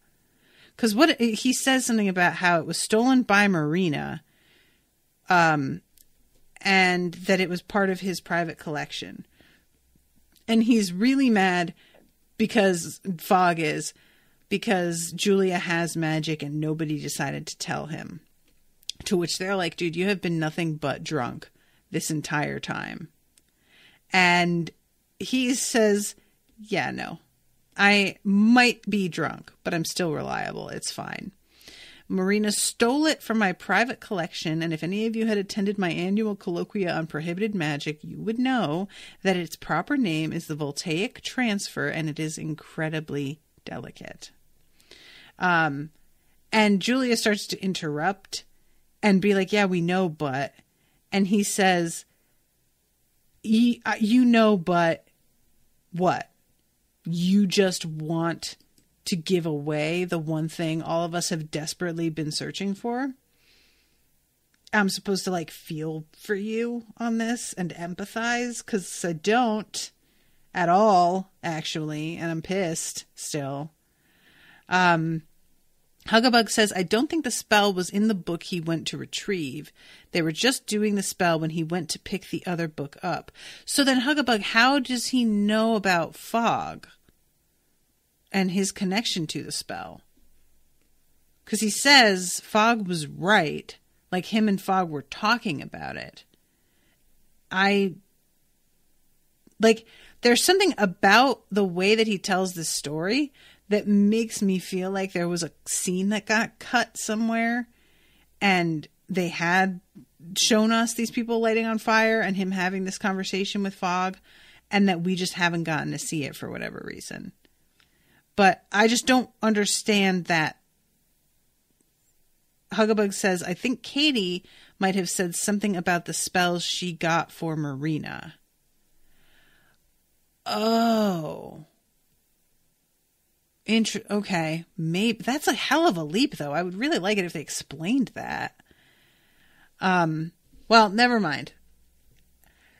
cuz what he says something about how it was stolen by Marina um and that it was part of his private collection. And he's really mad because Fogg is because Julia has magic and nobody decided to tell him. To which they're like, dude, you have been nothing but drunk this entire time. And he says, yeah, no. I might be drunk, but I'm still reliable. It's fine. Marina stole it from my private collection, and if any of you had attended my annual colloquia on prohibited magic, you would know that its proper name is the voltaic transfer, and it is incredibly delicate. Um, and Julia starts to interrupt and be like, "Yeah, we know, but," and he says, uh, "You know, but what? You just want." to give away the one thing all of us have desperately been searching for. I'm supposed to like feel for you on this and empathize because I don't at all, actually, and I'm pissed still. Um, Hugabug says, I don't think the spell was in the book he went to retrieve. They were just doing the spell when he went to pick the other book up. So then, Hugabug, how does he know about Fogg and his connection to the spell? Because he says Fogg was right, like him and Fogg were talking about it. I. Like, there's something about the way that he tells this story that makes me feel like there was a scene that got cut somewhere and they had shown us these people lighting on fire and him having this conversation with Fogg and that we just haven't gotten to see it for whatever reason. But I just don't understand that. Hugabug says, I think Kady might have said something about the spells she got for Marina. Oh. Int- okay, maybe that's a hell of a leap, though. I would really like it if they explained that. Um, well, never mind.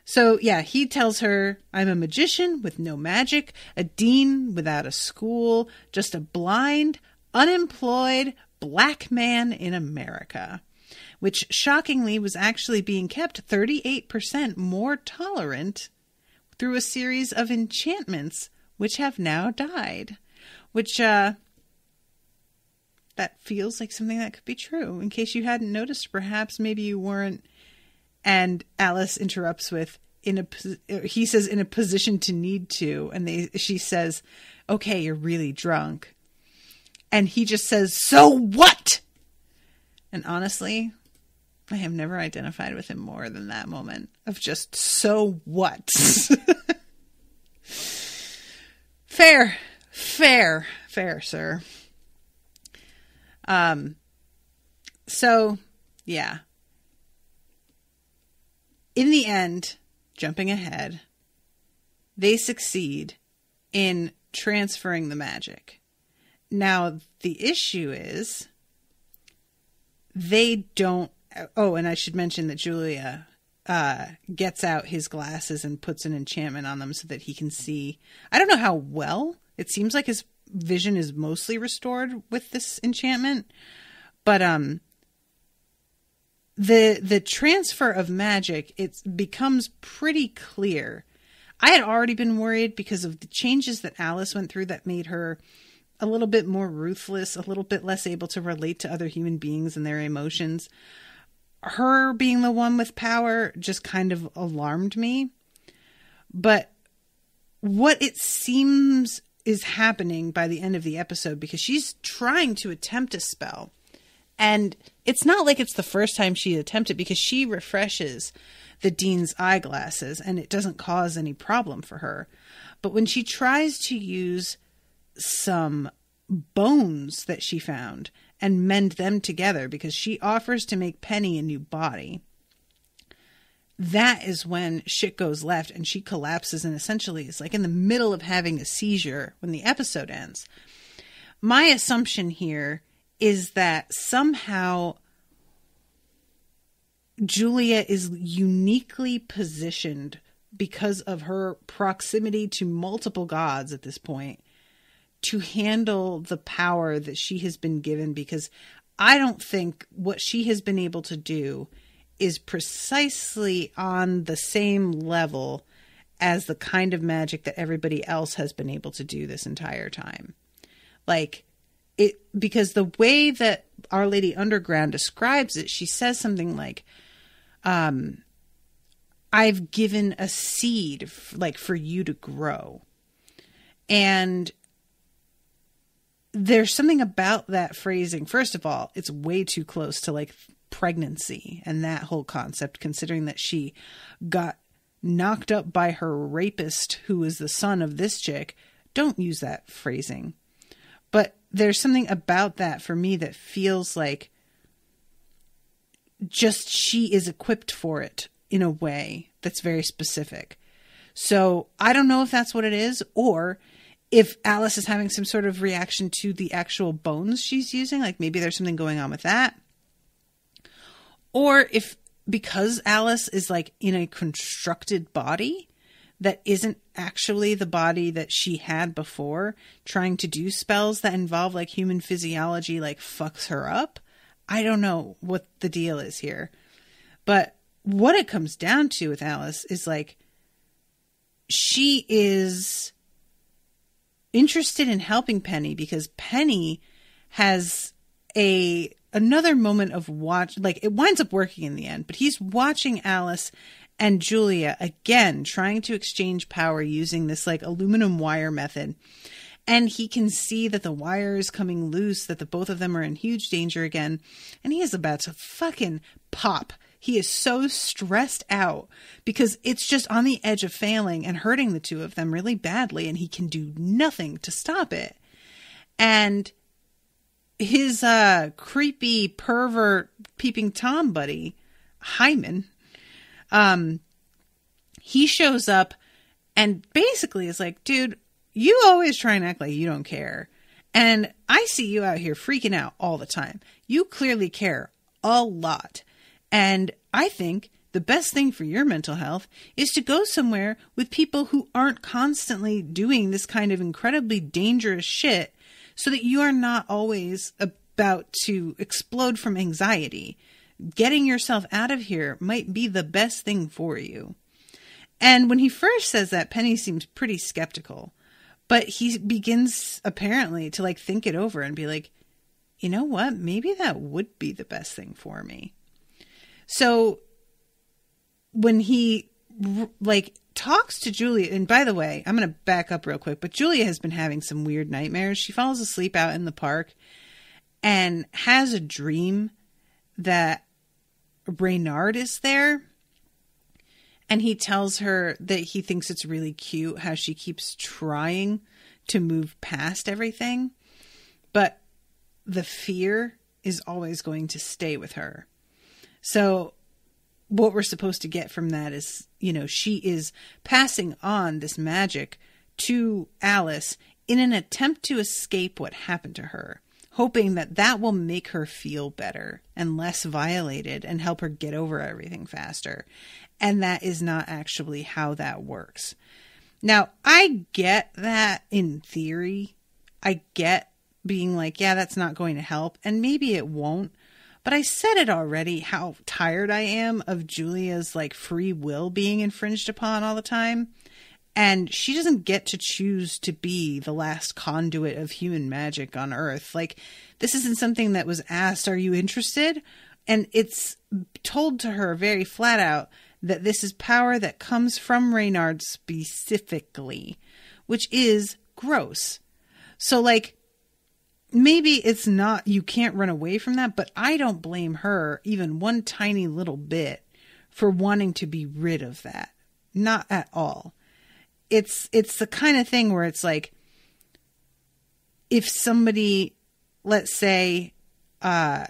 So yeah, he tells her, "I'm a magician with no magic, a dean without a school, just a blind, unemployed black man in America." Which shockingly was actually being kept 38% more tolerant through a series of enchantments which have now died which uh, that feels like something that could be true. In case you hadn't noticed, perhaps maybe you weren't. And Alice interrupts with, "In a," he says, "In a position to need to," and they she says, "Okay, you're really drunk," and he just says, "So what?" And honestly, I have never identified with him more than that moment of just so what. *laughs* Fair. Fair, fair, sir. Um, so yeah. In the end, jumping ahead, they succeed in transferring the magic. Now, the issue is they don't. Oh, and I should mention that Julia uh, gets out his glasses and puts an enchantment on them so that he can see. I don't know how well it seems like his vision is mostly restored with this enchantment, but um the the transfer of magic it becomes pretty clear. I had already been worried because of the changes that Alice went through that made her a little bit more ruthless, a little bit less able to relate to other human beings and their emotions. Her being the one with power just kind of alarmed me. But what it seems is happening by the end of the episode because she's trying to attempt a spell. And it's not like it's the first time she attempted because she refreshes the dean's eyeglasses and it doesn't cause any problem for her. But when she tries to use some bones that she found and mend them together because she offers to make Penny a new body, that is when shit goes left and she collapses and essentially is like in the middle of having a seizure when the episode ends. My assumption here is that somehow Julia is uniquely positioned because of her proximity to multiple gods at this point to handle the power that she has been given because I don't think what she has been able to do is precisely on the same level as the kind of magic that everybody else has been able to do this entire time. Like it because the way that Our Lady Underground describes it, she says something like um I've given a seed f- like for you to grow. And there's something about that phrasing. First of all, it's way too close to like pregnancy and that whole concept, considering that she got knocked up by her rapist, who is the son of this chick. Don't use that phrasing. But there's something about that for me that feels like just she is equipped for it in a way that's very specific. So I don't know if that's what it is or if Alice is having some sort of reaction to the actual bones she's using. Like maybe there's something going on with that or if because Alice is like in a constructed body that isn't actually the body that she had before, trying to do spells that involve like human physiology like fucks her up. I don't know what the deal is here. But what it comes down to with Alice is like she is interested in helping Penny because Penny has a another moment of watch like it winds up working in the end but he's watching alice and julia again trying to exchange power using this like aluminum wire method. And he can see that the wire is coming loose that the both of them are in huge danger again. And he is about to fucking pop. He is so stressed out because it's just on the edge of failing and hurting the two of them really badly and he can do nothing to stop it. And his uh creepy pervert peeping tom buddy hyman um he shows up and basically is like dude you always try and act like you don't care. And i see you out here freaking out all the time. You clearly care a lot. And i think the best thing for your mental health is to go somewhere with people who aren't constantly doing this kind of incredibly dangerous shit so that you are not always about to explode from anxiety. Getting yourself out of here might be the best thing for you. And when he first says that, Penny seems pretty skeptical. But he begins apparently to like think it over and be like, you know what? Maybe that would be the best thing for me. So when he like talks to Julia. And by the way, I'm going to back up real quick, but Julia has been having some weird nightmares. She falls asleep out in the park and has a dream that Reynard is there. And he tells her that he thinks it's really cute how she keeps trying to move past everything. But the fear is always going to stay with her. So what we're supposed to get from that is, you know, she is passing on this magic to Alice in an attempt to escape what happened to her, hoping that that will make her feel better and less violated and help her get over everything faster. And that is not actually how that works. Now, I get that in theory. I get being like, yeah, that's not going to help. And maybe it won't. But I said it already how tired I am of Julia's like free will being infringed upon all the time. And she doesn't get to choose to be the last conduit of human magic on Earth. Like, this isn't something that was asked, Are you interested? And it's told to her very flat out that this is power that comes from Reynard specifically, which is gross. So, like, maybe it's not you can't run away from that but i don't blame her even one tiny little bit for wanting to be rid of that not at all it's it's the kind of thing where it's like if somebody let's say uh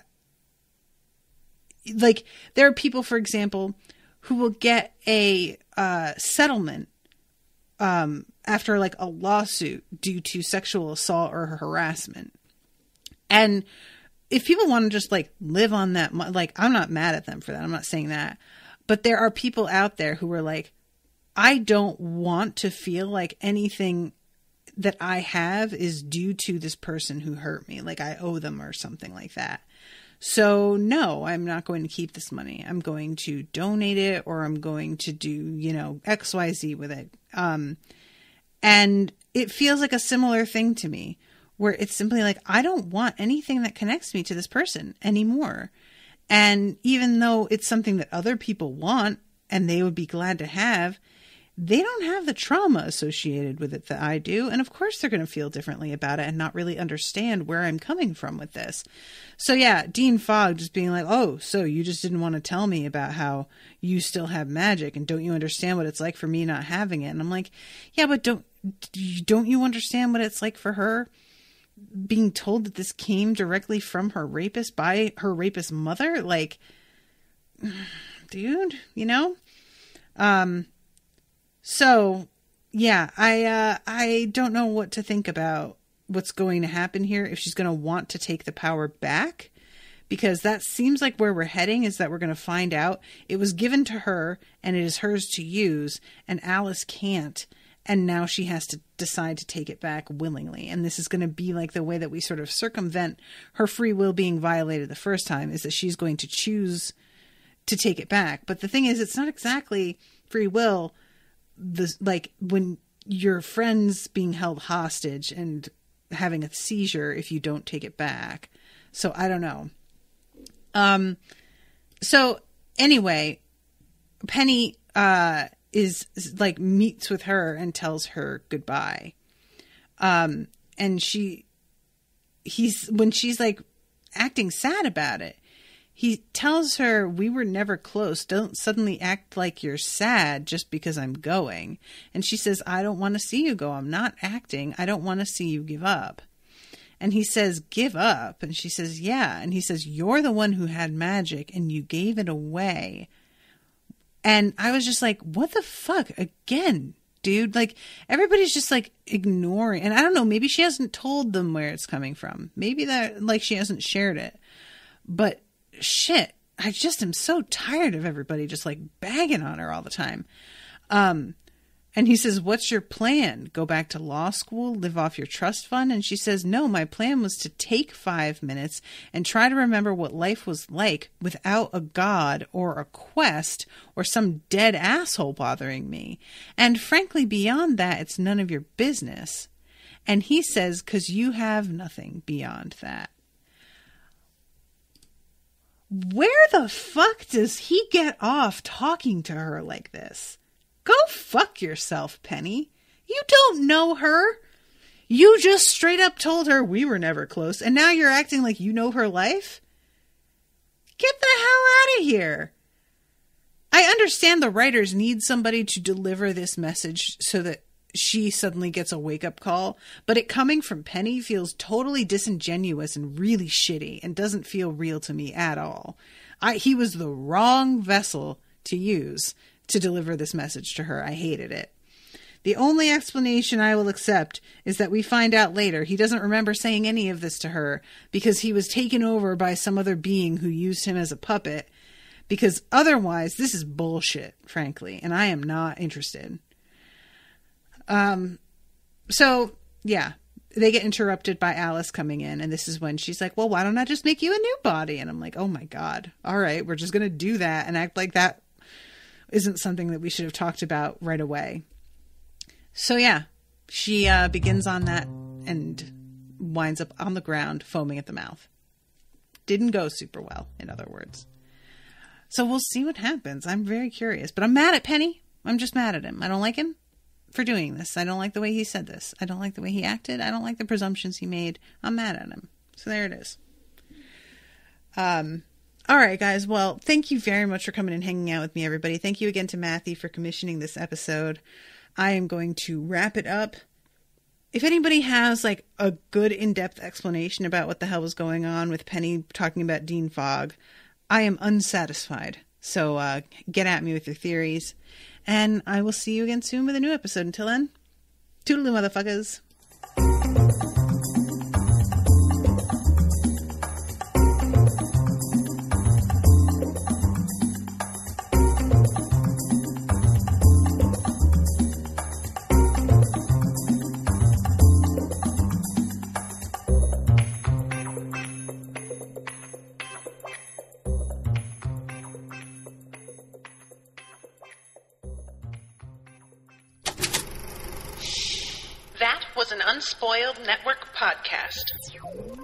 like there are people for example who will get a uh settlement um after like a lawsuit due to sexual assault or harassment and if people want to just like live on that, like I'm not mad at them for that. I'm not saying that. But there are people out there who are like, I don't want to feel like anything that I have is due to this person who hurt me. Like I owe them or something like that. So, no, I'm not going to keep this money. I'm going to donate it or I'm going to do, you know, XYZ with it. Um, and it feels like a similar thing to me where it's simply like, I don't want anything that connects me to this person anymore. And even though it's something that other people want and they would be glad to have, they don't have the trauma associated with it that I do. And of course, they're going to feel differently about it and not really understand where I'm coming from with this. So, yeah, Dean Fogg just being like, oh, so you just didn't want to tell me about how you still have magic and don't you understand what it's like for me not having it? And I'm like, yeah, but don't, don't you understand what it's like for her? being told that this came directly from her rapist by her rapist mother like *sighs* dude you know um so yeah i uh i don't know what to think about what's going to happen here if she's going to want to take the power back because that seems like where we're heading is that we're going to find out it was given to her and it is hers to use and Alice can't and now she has to decide to take it back willingly. And this is going to be like the way that we sort of circumvent her free will being violated the first time is that she's going to choose to take it back. But the thing is it's not exactly free will the like when your friend's being held hostage and having a seizure if you don't take it back so i don't know um so anyway penny uh is, like meets with her and tells her goodbye. Um, and she, he's when she's like acting sad about it, he tells her, "We were never close. Don't suddenly act like you're sad just because I'm going." And she says, "I don't want to see you go. I'm not acting. I don't want to see you give up." And he says, Give up. And she says, Yeah. And he says, You're the one who had magic and you gave it away. And I was just like, what the fuck? Again, dude. Like, everybody's just like ignoring. And I don't know, maybe she hasn't told them where it's coming from. Maybe that, like, she hasn't shared it. But shit, I just am so tired of everybody just like bagging on her all the time. Um, and he says, What's your plan? Go back to law school, live off your trust fund? And she says, No, my plan was to take five minutes and try to remember what life was like without a god or a quest or some dead asshole bothering me. And frankly, beyond that, it's none of your business. And he says, Because you have nothing beyond that. Where the fuck does he get off talking to her like this? Go fuck yourself, Penny. You don't know her. You just straight up told her we were never close, and now you're acting like you know her life? Get the hell out of here. I understand the writers need somebody to deliver this message so that she suddenly gets a wake up call, but it coming from Penny feels totally disingenuous and really shitty and doesn't feel real to me at all. I, he was the wrong vessel to use to deliver this message to her. I hated it. The only explanation I will accept is that we find out later he doesn't remember saying any of this to her because he was taken over by some other being who used him as a puppet. Because otherwise, this is bullshit, frankly, and I am not interested. Um, so yeah, they get interrupted by Alice coming in, and this is when she's like, "Well, why don't I just make you a new body?" And I'm like, "Oh my god! All right, we're just gonna do that and act like that isn't something that we should have talked about right away. So yeah, she uh, begins on that and winds up on the ground, foaming at the mouth. Didn't go super well, in other words. So we'll see what happens. I'm very curious, but I'm mad at Penny. I'm just mad at him. I don't like him for doing this. I don't like the way he said this. I don't like the way he acted. I don't like the presumptions he made. I'm mad at him. So there it is. Um, all right, guys. Well, thank you very much for coming and hanging out with me, everybody. Thank you again to Mathy for commissioning this episode. I am going to wrap it up. If anybody has like a good in-depth explanation about what the hell was going on with Penny talking about Dean Fogg, I am unsatisfied. So uh, get at me with your theories, and I will see you again soon with a new episode. Until then, toodaloo, motherfuckers. Unspoiled Network podcast.